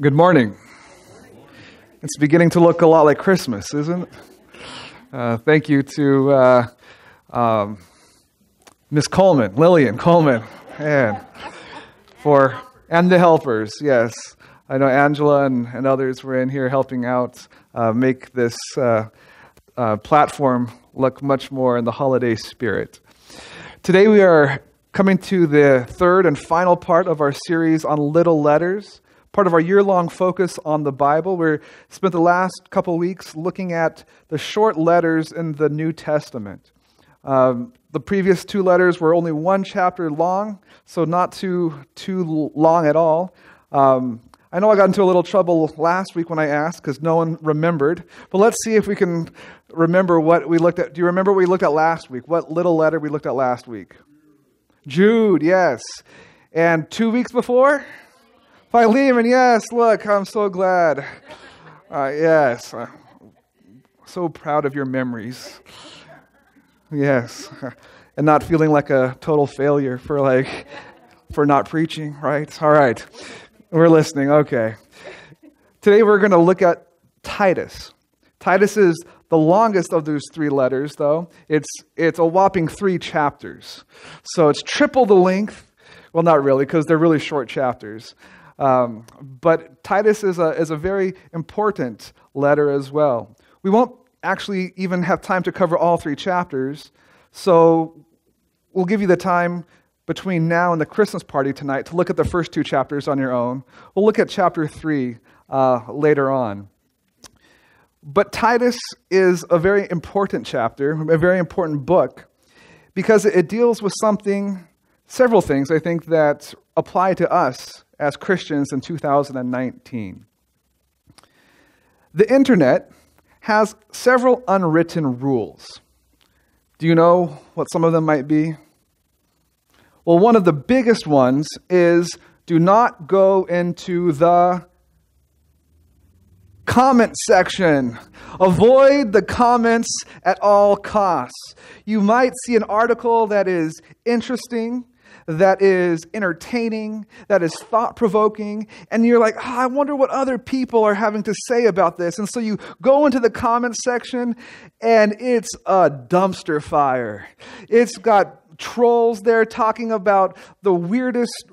Good morning. It's beginning to look a lot like Christmas, isn't it? Uh, thank you to uh, um, Miss Coleman, Lillian Coleman, and for and the helpers. Yes, I know Angela and, and others were in here helping out uh, make this uh, uh, platform look much more in the holiday spirit. Today we are coming to the third and final part of our series on little letters part of our year long focus on the Bible. We spent the last couple weeks looking at the short letters in the New Testament. Um, the previous two letters were only one chapter long, so not too, too long at all. Um, I know I got into a little trouble last week when I asked because no one remembered, but let's see if we can remember what we looked at. Do you remember what we looked at last week? What little letter we looked at last week? Jude, yes. And two weeks before? Philemon, yes, look, I'm so glad. Uh, yes, uh, so proud of your memories. Yes, and not feeling like a total failure for like for not preaching, right? All right. We're listening. Okay. Today we're going to look at Titus. Titus is the longest of those three letters, though. It's, it's a whopping three chapters. So it's triple the length. Well, not really, because they're really short chapters. Um, but Titus is a, is a very important letter as well. We won't actually even have time to cover all three chapters, so we'll give you the time between now and the Christmas party tonight to look at the first two chapters on your own. We'll look at chapter 3 uh, later on. But Titus is a very important chapter, a very important book, because it deals with something, several things, I think, that apply to us as Christians in 2019. The internet has several unwritten rules. Do you know what some of them might be? Well, one of the biggest ones is do not go into the comment section. Avoid the comments at all costs. You might see an article that is interesting that is entertaining, that is thought provoking, and you're like, oh, I wonder what other people are having to say about this. And so you go into the comment section, and it's a dumpster fire. It's got trolls there talking about the weirdest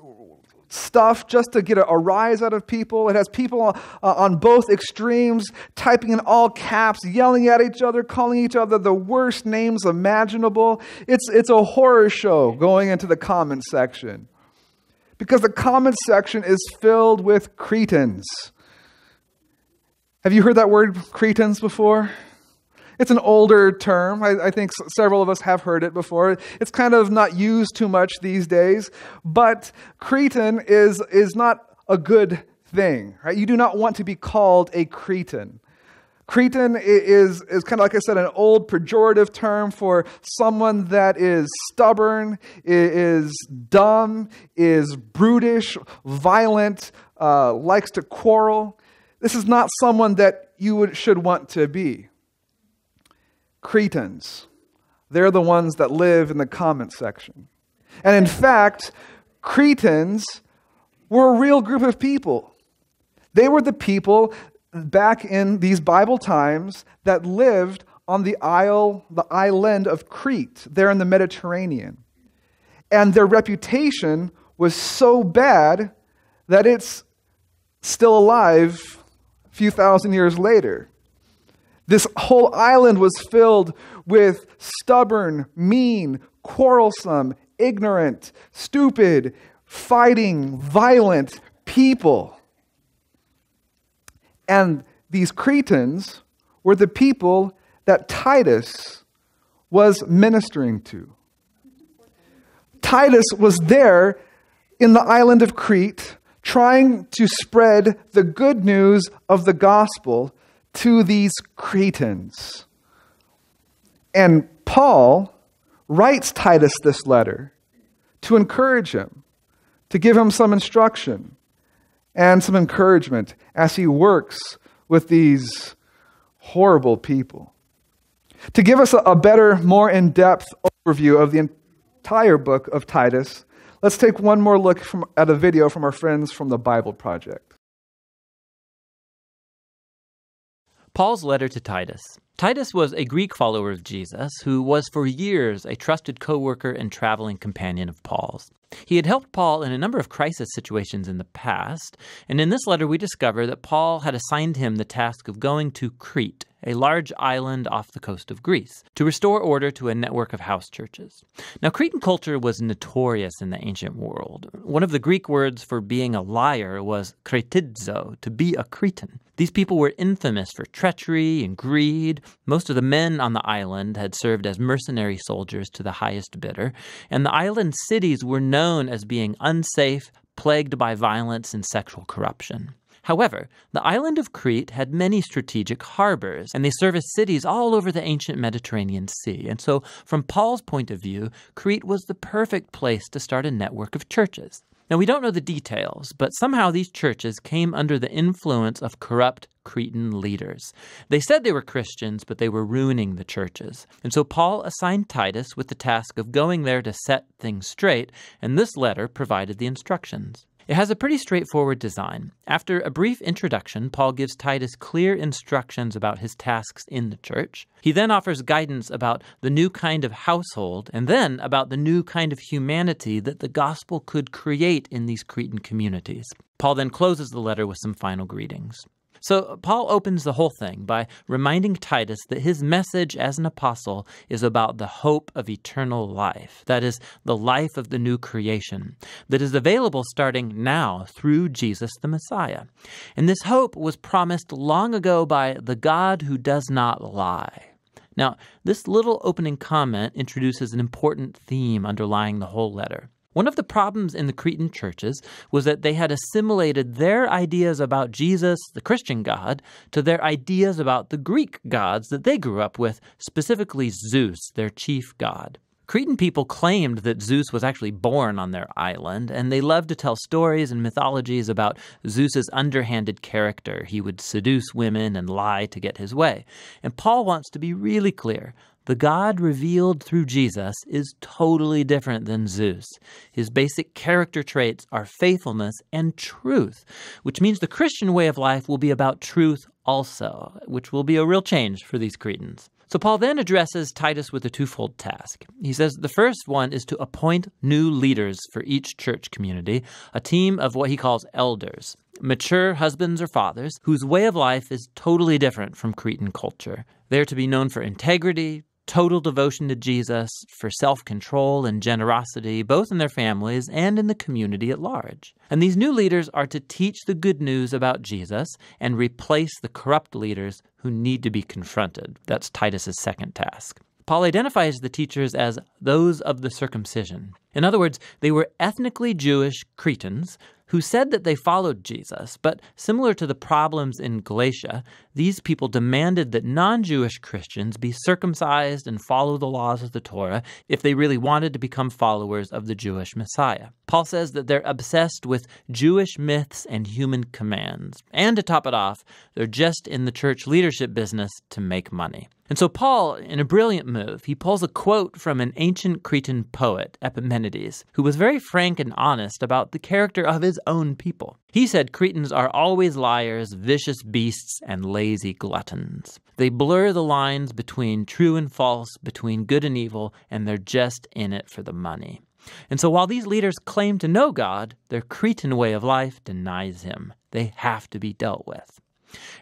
stuff just to get a, a, rise out of people. It has people uh, on both extremes typing in all caps, yelling at each other, calling each other the worst names imaginable. It's, it's a horror show going into the comment section because the comment section is filled with cretins. Have you heard that word cretins before? It's an older term. I, I, think several of us have heard it before. It's kind of not used too much these days, but Cretan is, is not a good thing. Right? You do not want to be called a Cretan. Cretan is, is kind of, like I said, an old pejorative term for someone that is stubborn, is dumb, is brutish, violent, uh, likes to quarrel. This is not someone that you would, should want to be. Cretans. They're the ones that live in the comment section. And in fact, Cretans were a real group of people. They were the people back in these Bible times that lived on the isle, the island of Crete, there in the Mediterranean. And their reputation was so bad that it's still alive a few thousand years later. This whole island was filled with stubborn, mean, quarrelsome, ignorant, stupid, fighting, violent people. And these Cretans were the people that Titus was ministering to. Titus was there in the island of Crete trying to spread the good news of the gospel to these Cretans. And Paul writes Titus this letter to encourage him, to give him some instruction and some encouragement as he works with these horrible people. To give us a better, more in depth overview of the entire book of Titus, let's take one more look from, at a video from our friends from the Bible Project. Paul's letter to Titus. Titus was a Greek follower of Jesus who was for years a trusted co worker and traveling companion of Paul's. He had helped Paul in a number of crisis situations in the past, and in this letter we discover that Paul had assigned him the task of going to Crete, a large island off the coast of Greece, to restore order to a network of house churches. Now, Cretan culture was notorious in the ancient world. One of the Greek words for being a liar was kretidzo, to be a Cretan. These people were infamous for treachery and greed. Most of the men on the island had served as mercenary soldiers to the highest bidder, and the island cities were known as being unsafe, plagued by violence and sexual corruption. However, the island of Crete had many strategic harbors, and they serve as cities all over the ancient Mediterranean Sea. And so, from Paul's point of view, Crete was the perfect place to start a network of churches. Now, we don't know the details, but somehow these churches came under the influence of corrupt Cretan leaders. They said they were Christians, but they were ruining the churches. And so Paul assigned Titus with the task of going there to set things straight, and this letter provided the instructions. It has a pretty straightforward design. After a brief introduction, Paul gives Titus clear instructions about his tasks in the church. He then offers guidance about the new kind of household and then about the new kind of humanity that the gospel could create in these Cretan communities. Paul then closes the letter with some final greetings. So, Paul opens the whole thing by reminding Titus that his message as an apostle is about the hope of eternal life. That is, the life of the new creation that is available starting now through Jesus the Messiah. And this hope was promised long ago by the God who does not lie. Now, this little opening comment introduces an important theme underlying the whole letter. One of the problems in the Cretan churches was that they had assimilated their ideas about Jesus, the Christian God, to their ideas about the Greek gods that they grew up with, specifically Zeus, their chief god. Cretan people claimed that Zeus was actually born on their island, and they loved to tell stories and mythologies about Zeus's underhanded character. He would seduce women and lie to get his way. And Paul wants to be really clear the God revealed through Jesus is totally different than Zeus. His basic character traits are faithfulness and truth, which means the Christian way of life will be about truth also, which will be a real change for these Cretans. So Paul then addresses Titus with a twofold task. He says the first one is to appoint new leaders for each church community, a team of what he calls elders, mature husbands or fathers whose way of life is totally different from Cretan culture. They are to be known for integrity, total devotion to Jesus, for self control and generosity, both in their families and in the community at large. And these new leaders are to teach the good news about Jesus and replace the corrupt leaders who need to be confronted. That's Titus's second task. Paul identifies the teachers as those of the circumcision. In other words, they were ethnically Jewish Cretans who said that they followed Jesus, but similar to the problems in Galatia, these people demanded that non Jewish Christians be circumcised and follow the laws of the Torah if they really wanted to become followers of the Jewish Messiah. Paul says that they're obsessed with Jewish myths and human commands. And to top it off, they're just in the church leadership business to make money. And so, Paul, in a brilliant move, he pulls a quote from an ancient Cretan poet, Epimenides, who was very frank and honest about the character of his own people. He said Cretans are always liars, vicious beasts, and lazy gluttons. They blur the lines between true and false, between good and evil, and they're just in it for the money. And so, while these leaders claim to know God, their Cretan way of life denies him. They have to be dealt with.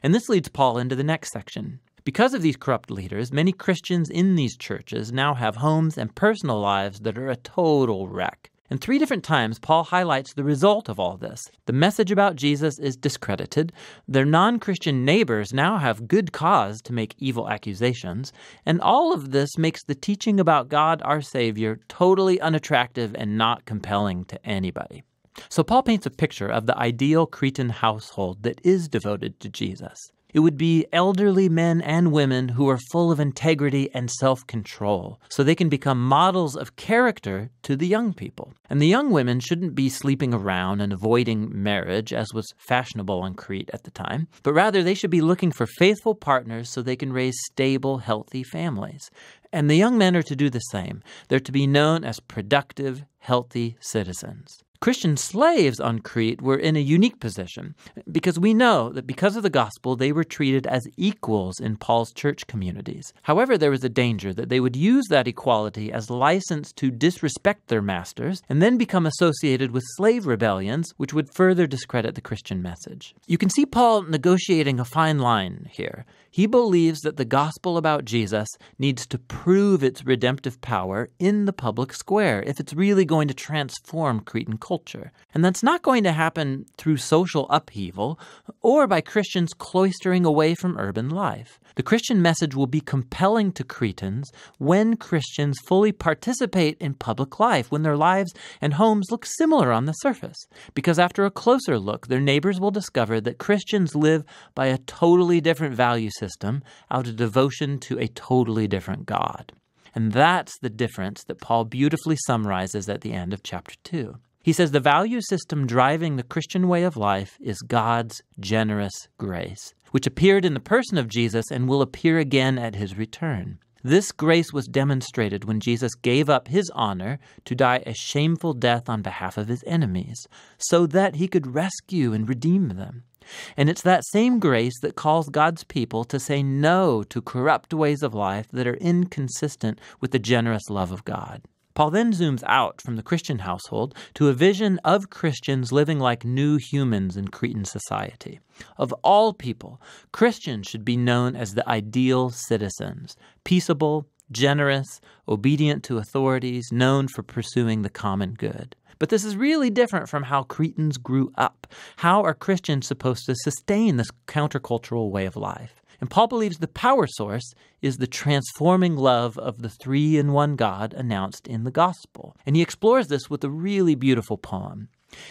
And this leads Paul into the next section. Because of these corrupt leaders, many Christians in these churches now have homes and personal lives that are a total wreck. And three different times, Paul highlights the result of all this. The message about Jesus is discredited. Their non Christian neighbors now have good cause to make evil accusations. And all of this makes the teaching about God, our Savior, totally unattractive and not compelling to anybody. So Paul paints a picture of the ideal Cretan household that is devoted to Jesus. It would be elderly men and women who are full of integrity and self control, so they can become models of character to the young people. And the young women shouldn't be sleeping around and avoiding marriage, as was fashionable on Crete at the time, but rather they should be looking for faithful partners so they can raise stable, healthy families. And the young men are to do the same. They're to be known as productive, healthy citizens. Christian slaves on Crete were in a unique position because we know that because of the gospel, they were treated as equals in Paul's church communities. However, there was a danger that they would use that equality as license to disrespect their masters and then become associated with slave rebellions, which would further discredit the Christian message. You can see Paul negotiating a fine line here. He believes that the gospel about Jesus needs to prove its redemptive power in the public square if it's really going to transform Cretan culture. And that's not going to happen through social upheaval or by Christians cloistering away from urban life. The Christian message will be compelling to Cretans when Christians fully participate in public life, when their lives and homes look similar on the surface. Because after a closer look, their neighbors will discover that Christians live by a totally different value system out of devotion to a totally different God. And that's the difference that Paul beautifully summarizes at the end of chapter 2. He says the value system driving the Christian way of life is God's generous grace which appeared in the person of Jesus and will appear again at his return. This grace was demonstrated when Jesus gave up his honor to die a shameful death on behalf of his enemies, so that he could rescue and redeem them. And it's that same grace that calls God's people to say no to corrupt ways of life that are inconsistent with the generous love of God. Paul then zooms out from the Christian household to a vision of Christians living like new humans in Cretan society. Of all people, Christians should be known as the ideal citizens, peaceable, generous, obedient to authorities, known for pursuing the common good. But this is really different from how Cretans grew up. How are Christians supposed to sustain this countercultural way of life? And Paul believes the power source is the transforming love of the three in one God announced in the gospel. And he explores this with a really beautiful poem.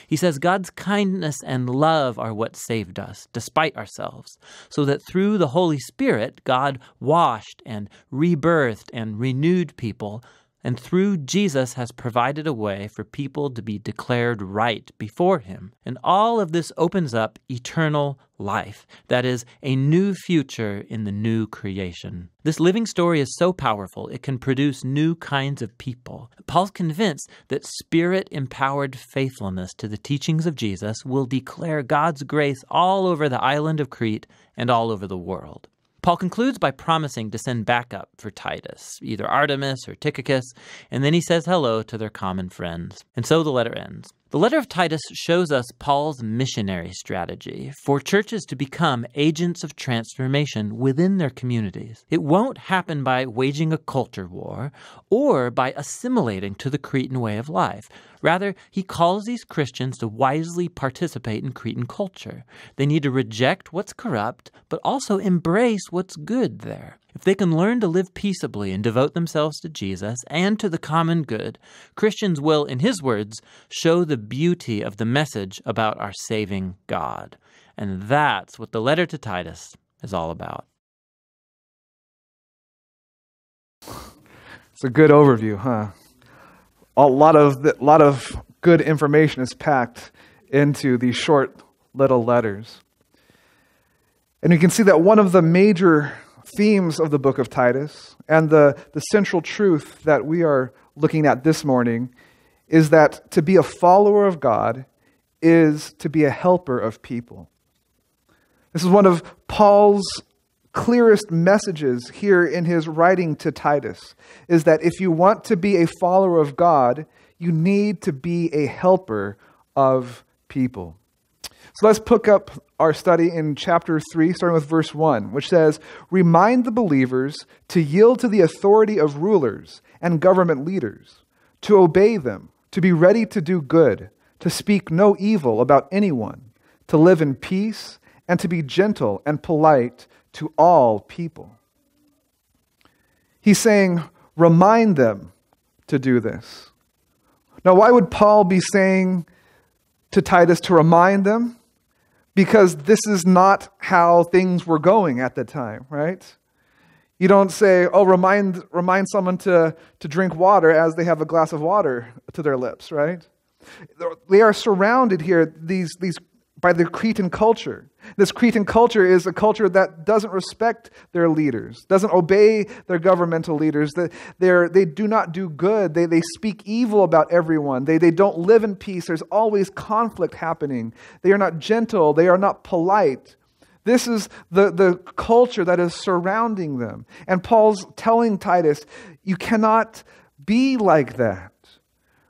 He says God's kindness and love are what saved us, despite ourselves, so that through the Holy Spirit, God washed and rebirthed and renewed people and through Jesus has provided a way for people to be declared right before him. And all of this opens up eternal life, that is, a new future in the new creation. This living story is so powerful, it can produce new kinds of people. Paul's convinced that spirit empowered faithfulness to the teachings of Jesus will declare God's grace all over the island of Crete and all over the world. Paul concludes by promising to send backup for Titus, either Artemas or Tychicus, and then he says hello to their common friends. And so the letter ends. The letter of Titus shows us Paul's missionary strategy for churches to become agents of transformation within their communities. It won't happen by waging a culture war or by assimilating to the Cretan way of life. Rather, he calls these Christians to wisely participate in Cretan culture. They need to reject what's corrupt, but also embrace what's good there. If they can learn to live peaceably and devote themselves to Jesus and to the common good, Christians will, in his words, show the beauty of the message about our saving God. And that's what the letter to Titus is all about. It's a good overview, huh? A lot of, a lot of good information is packed into these short little letters. And you can see that one of the major themes of the book of Titus and the, the central truth that we are looking at this morning is that to be a follower of God is to be a helper of people. This is one of Paul's clearest messages here in his writing to Titus is that if you want to be a follower of God, you need to be a helper of people. So let's pick up our study in chapter 3, starting with verse 1, which says, Remind the believers to yield to the authority of rulers and government leaders, to obey them, to be ready to do good, to speak no evil about anyone, to live in peace, and to be gentle and polite to all people. He's saying, Remind them to do this. Now, why would Paul be saying to Titus to remind them? because this is not how things were going at the time, right? You don't say, oh, remind, remind someone to, to drink water as they have a glass of water to their lips, right? They are surrounded here, these, these by the Cretan culture. This Cretan culture is a culture that doesn't respect their leaders, doesn't obey their governmental leaders. They, they do not do good. They, they speak evil about everyone. They, they don't live in peace. There's always conflict happening. They are not gentle. They are not polite. This is the, the culture that is surrounding them. And Paul's telling Titus, you cannot be like that.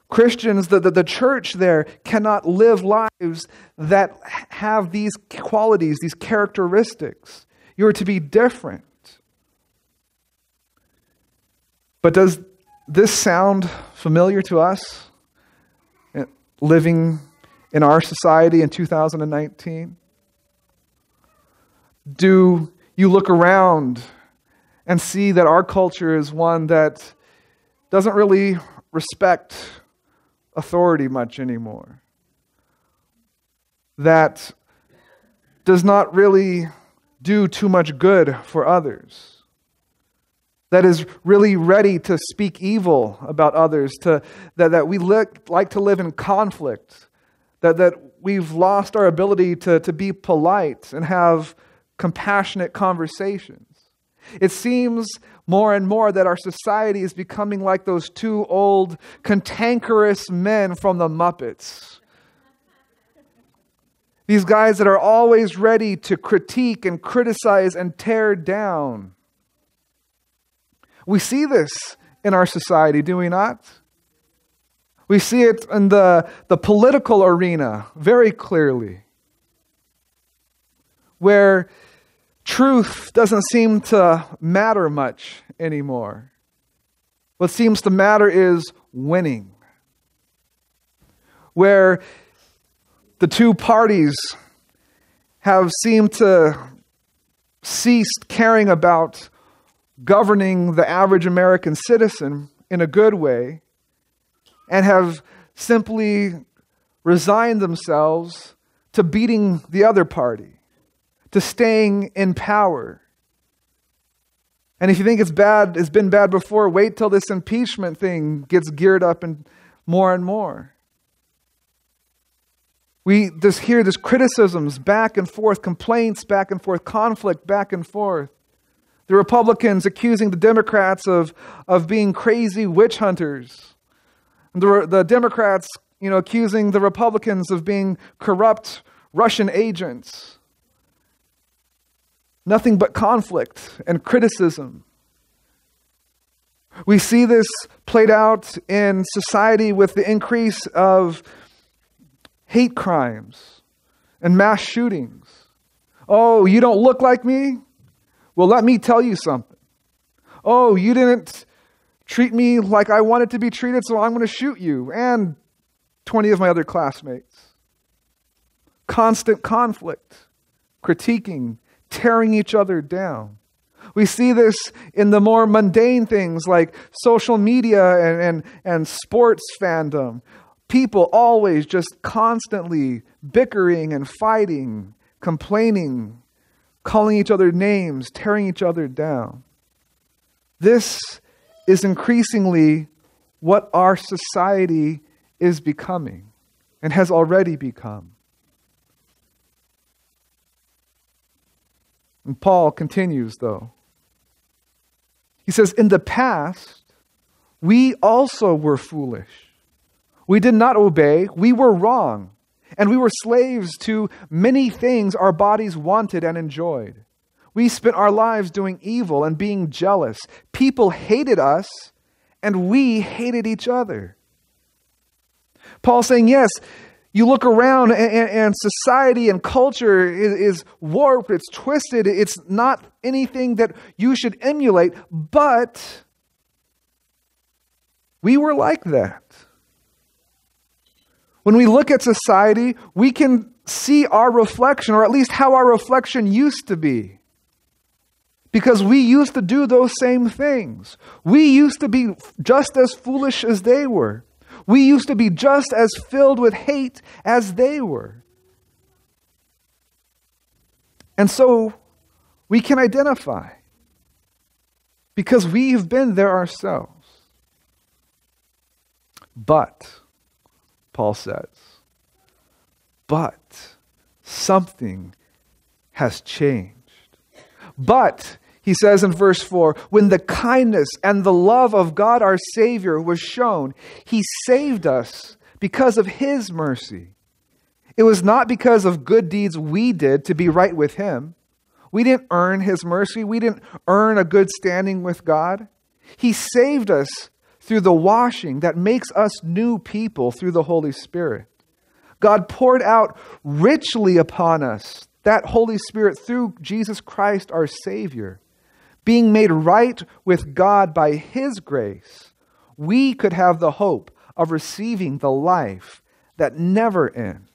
Christians, the, the, the, church there, cannot live lives that have these qualities, these characteristics. You are to be different. But does this sound familiar to us eh, living in our society in 2019? Do you look around and see that our culture is one that doesn't really respect authority much anymore? That does not really do too much good for others? That is really ready to speak evil about others, to, that, that we look, like to live in conflict, that, that we've lost our ability to, to be polite and have compassionate conversations. It seems more and more that our society is becoming like those two old cantankerous men from the Muppets. These guys that are always ready to critique and criticize and tear down. We see this in our society, do we not? We see it in the, the political arena very clearly, where truth doesn't seem to matter much anymore. What seems to matter is winning. Where the two parties have seemed to ceased caring about governing the average American citizen in a good way and have simply resigned themselves to beating the other party to staying in power. And if you think it's bad, it's been bad before, wait till this impeachment thing gets geared up and more and more. We just hear this criticisms back and forth, complaints back and forth, conflict back and forth. The Republicans accusing the Democrats of, of being crazy witch hunters. The, the Democrats, you know, accusing the Republicans of being corrupt Russian agents. Nothing but conflict and criticism. We see this played out in society with the increase of hate crimes and mass shootings. Oh, you don't look like me? Well, let me tell you something. Oh, you didn't treat me like I wanted to be treated, so I'm going to shoot you and 20 of my other classmates. Constant conflict, critiquing, tearing each other down. We see this in the more mundane things like social media and, and, and sports fandom. People always just constantly bickering and fighting, complaining, calling each other names, tearing each other down. This is increasingly what our society is becoming and has already become. And Paul continues, though. He says, In the past, we also were foolish. We did not obey. We were wrong. And we were slaves to many things our bodies wanted and enjoyed. We spent our lives doing evil and being jealous. People hated us, and we hated each other. Paul saying, Yes, you look around and, and, society and culture is, is warped, it's twisted, it's not anything that you should emulate, but we were like that. When we look at society, we can see our reflection, or at least how our reflection used to be. Because we used to do those same things. We used to be just as foolish as they were. We used to be just as filled with hate as they were. And so we can identify because we've been there ourselves. But, Paul says, but something has changed. But, he says in verse 4, when the kindness and the love of God our Savior was shown, he saved us because of his mercy. It was not because of good deeds we did to be right with him. We didn't earn his mercy. We didn't earn a good standing with God. He saved us through the washing that makes us new people through the Holy Spirit. God poured out richly upon us that Holy Spirit through Jesus Christ our Savior. Being made right with God by His grace, we could have the hope of receiving the life that never ends.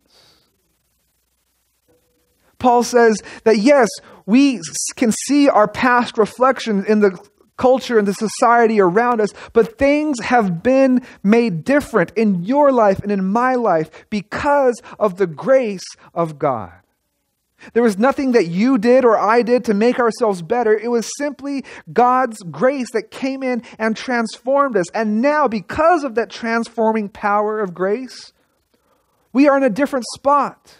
Paul says that yes, we can see our past reflections in the culture and the society around us, but things have been made different in your life and in my life because of the grace of God. There was nothing that you did or I did to make ourselves better. It was simply God's grace that came in and transformed us. And now, because of that transforming power of grace, we are in a different spot.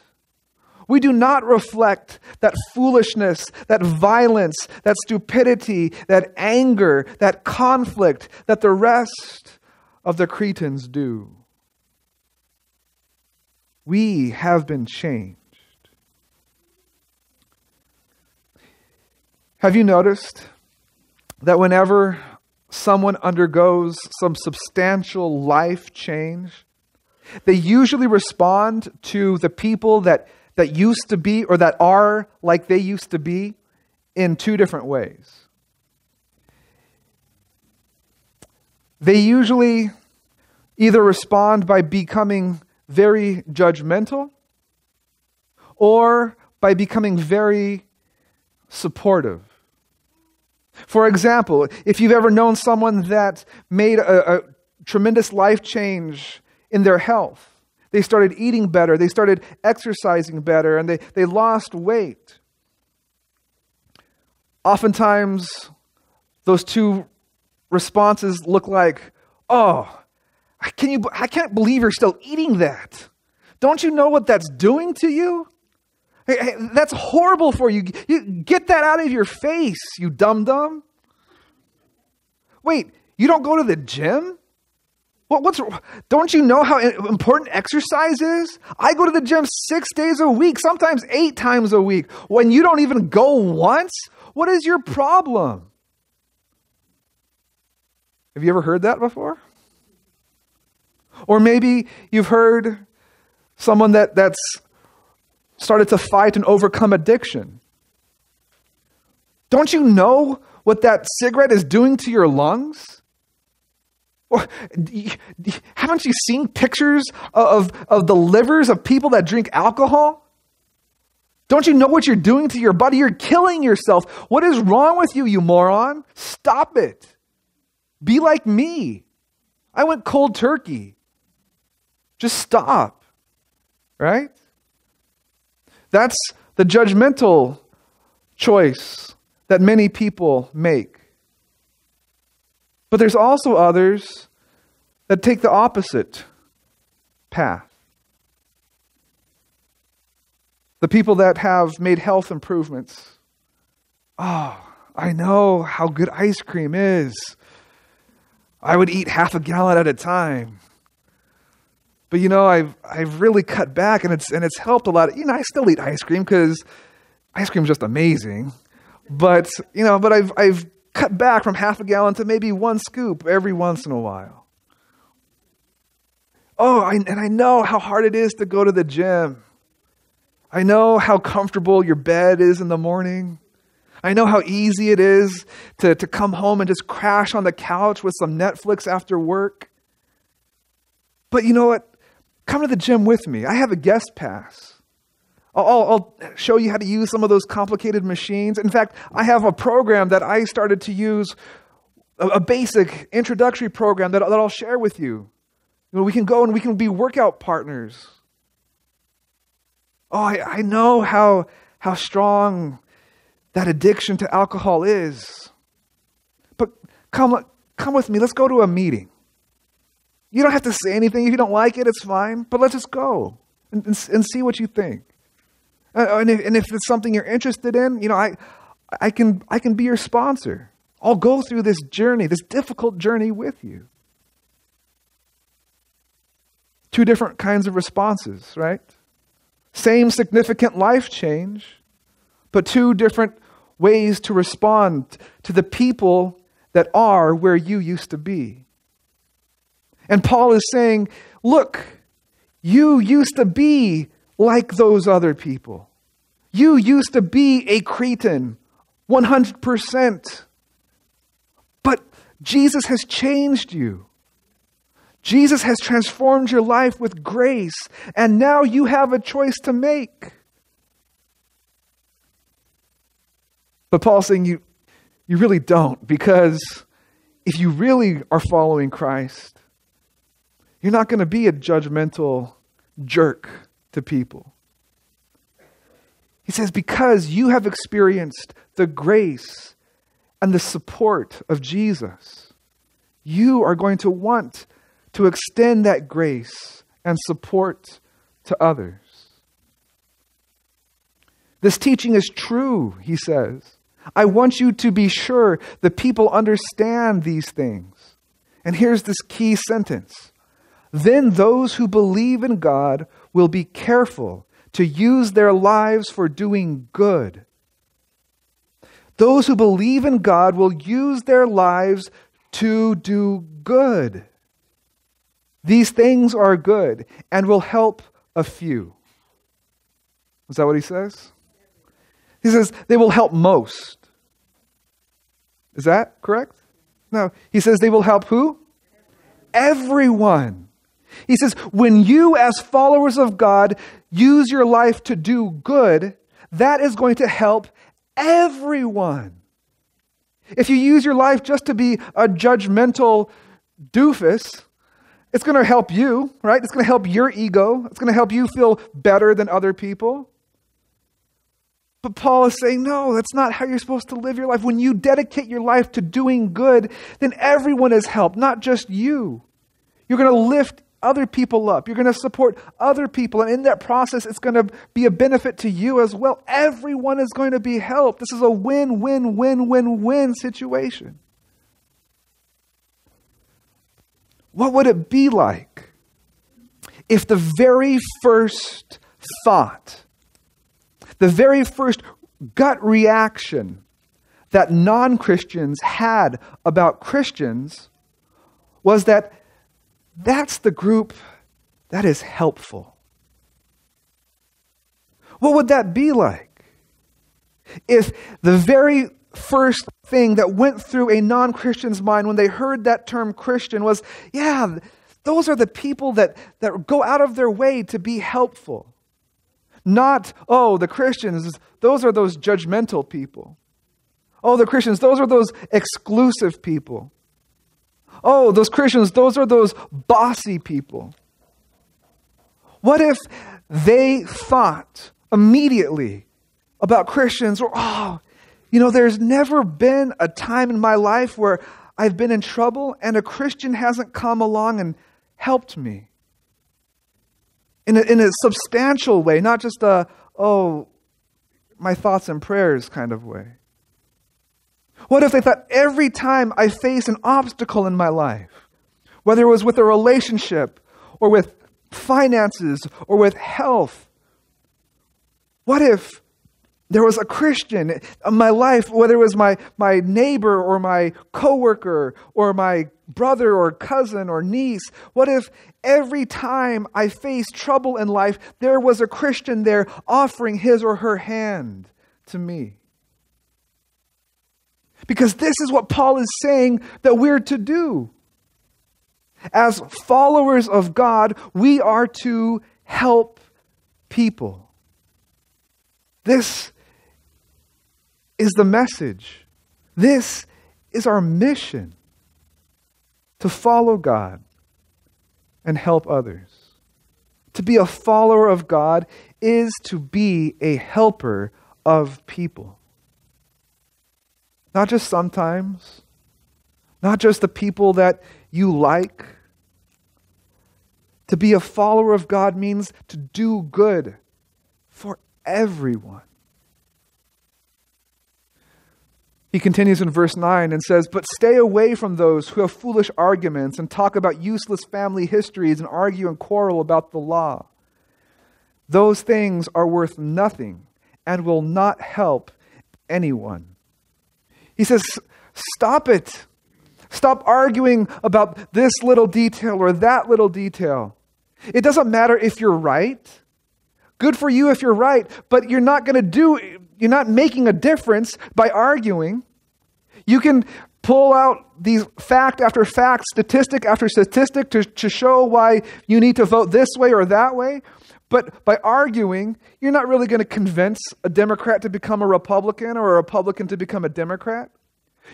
We do not reflect that foolishness, that violence, that stupidity, that anger, that conflict that the rest of the Cretans do. We have been changed. Have you noticed that whenever someone undergoes some substantial life change, they usually respond to the people that that used to be or that are like they used to be in two different ways. They usually either respond by becoming very judgmental or by becoming very supportive. For example, if you've ever known someone that made a, a tremendous life change in their health, they started eating better. They started exercising better, and they, they lost weight. Oftentimes, those two responses look like, oh, can you, I can't believe you're still eating that. Don't you know what that's doing to you? That's horrible for you. you. Get that out of your face, you dum dum. Wait, you don't go to the gym? What, what's, don't you know how important exercise is? I go to the gym six days a week, sometimes eight times a week. When you don't even go once, what is your problem? Have you ever heard that before? Or maybe you've heard someone that, that's started to fight and overcome addiction. Don't you know what that cigarette is doing to your lungs? Or, haven't you seen pictures of, of the livers of people that drink alcohol? Don't you know what you're doing to your body? You're killing yourself. What is wrong with you, you moron? Stop it. Be like me. I went cold turkey. Just stop. Right? That's the judgmental choice that many people make. But there's also others that take the opposite path. The people that have made health improvements. Oh, I know how good ice cream is. I would eat half a gallon at a time. But you know, I've I've really cut back and it's and it's helped a lot. You know, I still eat ice cream because ice cream is just amazing. But you know, but I've I've cut back from half a gallon to maybe one scoop every once in a while. Oh, I, and I know how hard it is to go to the gym. I know how comfortable your bed is in the morning. I know how easy it is to, to come home and just crash on the couch with some Netflix after work. But you know what? Come to the gym with me. I have a guest pass. I'll, I'll, show you how to use some of those complicated machines. In fact, I have a program that I started to use, a, a basic introductory program that, that I'll share with you. you know, we can go and we can be workout partners. Oh, I, I know how, how strong that addiction to alcohol is. But come, come with me. Let's go to a meeting. You don't have to say anything. If you don't like it, it's fine. But let's just go and, and, and see what you think. Uh, and if, and if it's something you're interested in, you know, I, I, can, I can be your sponsor. I'll go through this journey, this difficult journey with you. Two different kinds of responses, right? Same significant life change, but two different ways to respond to the people that are where you used to be. And Paul is saying, look, you used to be like those other people. You used to be a Cretan, 100%. But Jesus has changed you. Jesus has transformed your life with grace, and now you have a choice to make. But Paul's saying you, you really don't, because if you really are following Christ, you're not going to be a judgmental jerk to people. He says, because you have experienced the grace and the support of Jesus, you are going to want to extend that grace and support to others. This teaching is true, he says. I want you to be sure the people understand these things. And here's this key sentence Then those who believe in God will be careful to use their lives for doing good. Those who believe in God will use their lives to do good. These things are good and will help a few. Is that what he says? He says they will help most. Is that correct? No. He says they will help who? Everyone. He says when you, as followers of God, use your life to do good, that is going to help everyone. If you use your life just to be a judgmental doofus, it's going to help you, right? It's going to help your ego. It's going to help you feel better than other people. But Paul is saying, no, that's not how you're supposed to live your life. When you dedicate your life to doing good, then everyone is helped, not just you. You're going to lift other people up. You're going to support other people. And in that process, it's going to be a benefit to you as well. Everyone is going to be helped. This is a win, win, win, win, win situation. What would it be like if the very first thought, the very first gut reaction that non Christians had about Christians was that that's the group that is helpful? What would that be like? If the very first thing that went through a non Christian's mind when they heard that term Christian was, yeah, those are the people that, that go out of their way to be helpful. Not, oh, the Christians, those are those judgmental people. Oh, the Christians, those are those exclusive people. Oh, those Christians, those are those bossy people. What if they thought immediately about Christians or, oh, you know, there's never been a time in my life where I've been in trouble and a Christian hasn't come along and helped me. In a, in a substantial way, not just a, oh, my thoughts and prayers kind of way. What if they thought every time I face an obstacle in my life, whether it was with a relationship or with finances or with health, what if there was a Christian in my life, whether it was my, my neighbor or my coworker or my brother or cousin or niece, what if every time I faced trouble in life, there was a Christian there offering his or her hand to me? Because this is what Paul is saying that we're to do. As followers of God, we are to help people. This is the message. This is our mission to follow God and help others. To be a follower of God is to be a helper of people. Not just sometimes, not just the people that you like. To be a follower of God means to do good for everyone. He continues in verse 9 and says, But stay away from those who have foolish arguments and talk about useless family histories and argue and quarrel about the law. Those things are worth nothing and will not help anyone. He says, Stop it. Stop arguing about this little detail or that little detail. It doesn't matter if you're right. Good for you if you're right, but you're not going to do you're not making a difference by arguing. You can pull out these fact after fact, statistic after statistic to, to show why you need to vote this way or that way. But by arguing, you're not really going to convince a Democrat to become a Republican or a Republican to become a Democrat.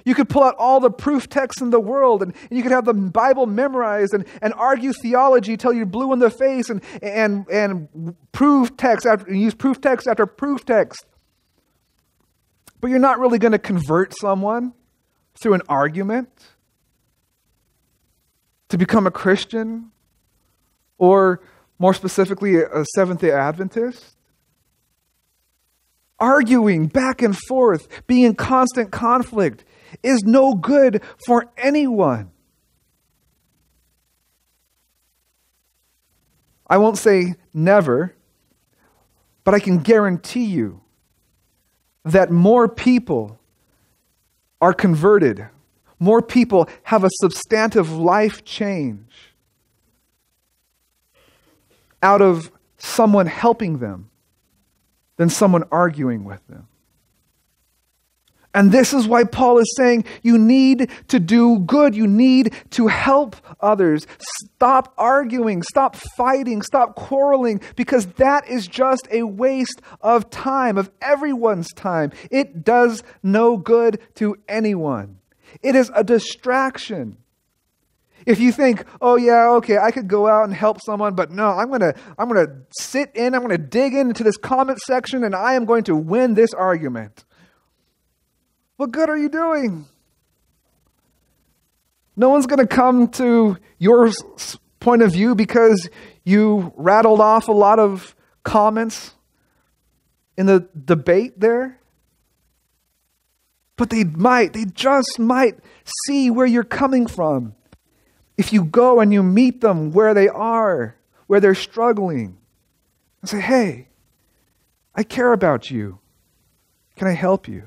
You could pull out all the proof texts in the world and, and, you could have the Bible memorized and, and argue theology till you're blue in the face and, and, and proof text after, use proof text after proof text. But you're not really going to convert someone through an argument to become a Christian or, more specifically, a Seventh day Adventist. Arguing back and forth, being in constant conflict, is no good for anyone. I won't say never, but I can guarantee you that more people are converted, more people have a substantive life change out of someone helping them than someone arguing with them. And this is why Paul is saying you need to do good. You need to help others. Stop arguing. Stop fighting. Stop quarreling because that is just a waste of time, of everyone's time. It does no good to anyone. It is a distraction. If you think, oh yeah, okay, I could go out and help someone, but no, I'm gonna I'm gonna sit in, I'm gonna dig into this comment section and I am going to win this argument. What good are you doing? No one's going to come to your point of view because you rattled off a lot of comments in the debate there. But they might, they just might see where you're coming from. If you go and you meet them where they are, where they're struggling, and say, hey, I care about you. Can I help you?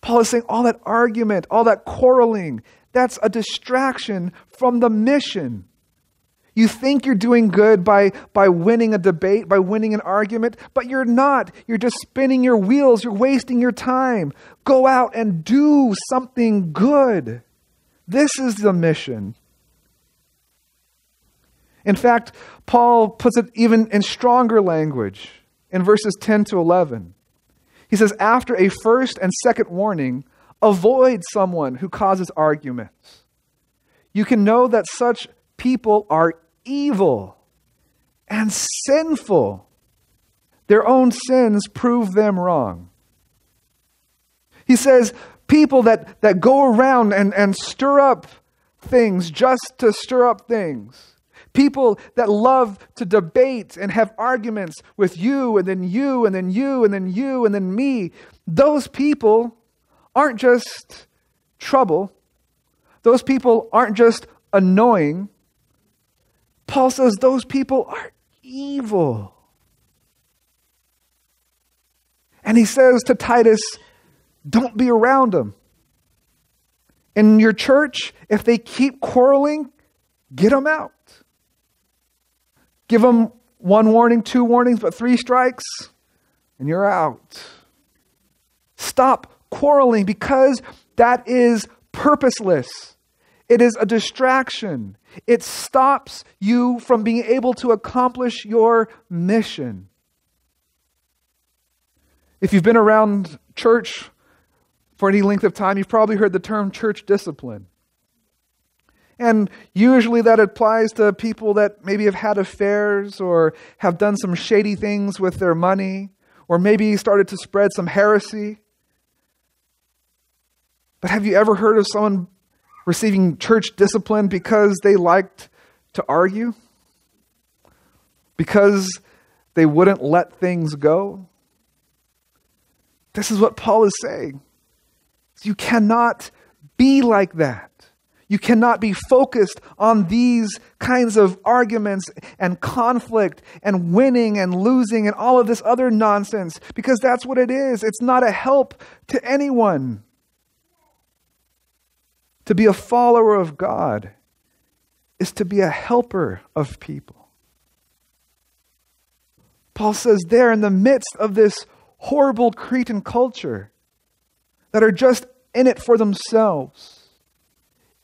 Paul is saying all that argument, all that quarreling, that's a distraction from the mission. You think you're doing good by, by winning a debate, by winning an argument, but you're not. You're just spinning your wheels. You're wasting your time. Go out and do something good. This is the mission. In fact, Paul puts it even in stronger language in verses 10 to 11. He says, after a first and second warning, avoid someone who causes arguments. You can know that such people are evil and sinful. Their own sins prove them wrong. He says, people that, that go around and, and stir up things just to stir up things People that love to debate and have arguments with you and then you and then you and then you and then me. Those people aren't just trouble. Those people aren't just annoying. Paul says those people are evil. And he says to Titus, don't be around them. In your church, if they keep quarreling, get them out. Give them one warning, two warnings, but three strikes, and you're out. Stop quarreling because that is purposeless. It is a distraction. It stops you from being able to accomplish your mission. If you've been around church for any length of time, you've probably heard the term church discipline. And usually that applies to people that maybe have had affairs or have done some shady things with their money or maybe started to spread some heresy. But have you ever heard of someone receiving church discipline because they liked to argue? Because they wouldn't let things go. This is what Paul is saying. You cannot be like that. You cannot be focused on these kinds of arguments and conflict and winning and losing and all of this other nonsense because that's what it is. It's not a help to anyone. To be a follower of God is to be a helper of people. Paul says, there in the midst of this horrible Cretan culture that are just in it for themselves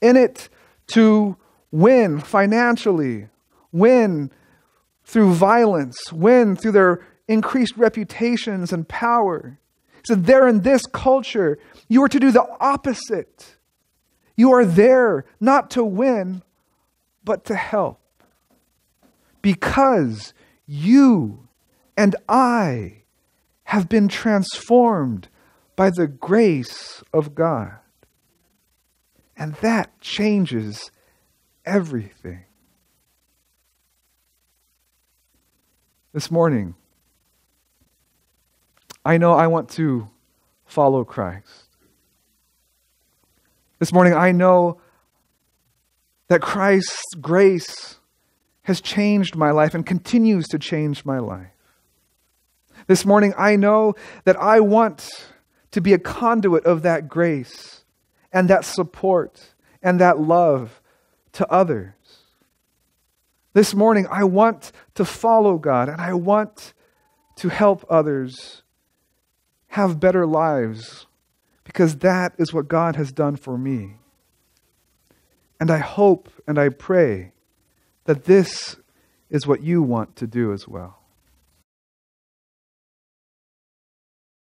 in it to win financially, win through violence, win through their increased reputations and power. So, there in this culture, you are to do the opposite. You are there not to win, but to help. Because you and I have been transformed by the grace of God. And that changes everything. This morning, I know I want to follow Christ. This morning, I know that Christ's grace has changed my life and continues to change my life. This morning, I know that I want to be a conduit of that grace and that support and that love to others. This morning, I want to follow God and I want to help others have better lives because that is what God has done for me. And I hope and I pray that this is what you want to do as well.